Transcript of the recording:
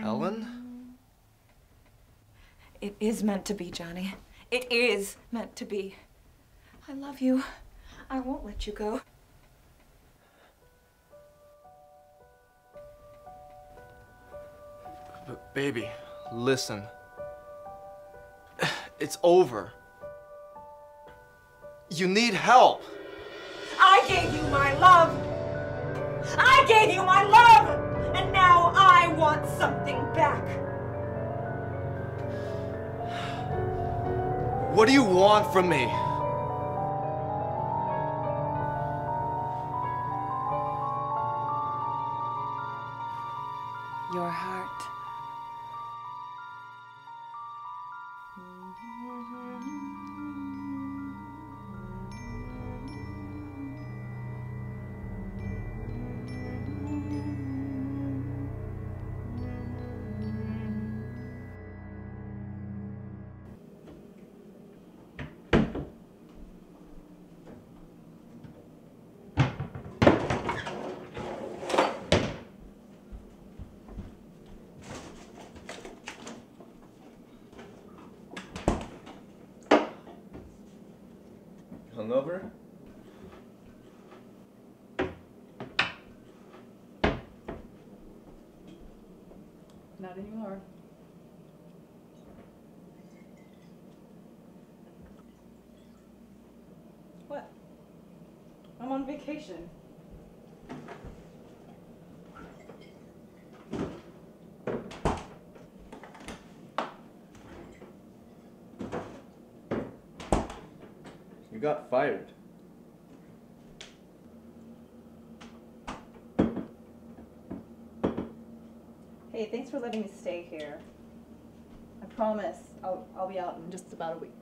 Helen? It is meant to be, Johnny. It is meant to be. I love you. I won't let you go. But baby, listen. It's over. You need help. I gave you my love. I gave you my love. And now I want something back. What do you want from me? Your heart. Hungover? Not anymore. What? I'm on vacation. You got fired. Hey, thanks for letting me stay here. I promise I'll, I'll be out in just about a week.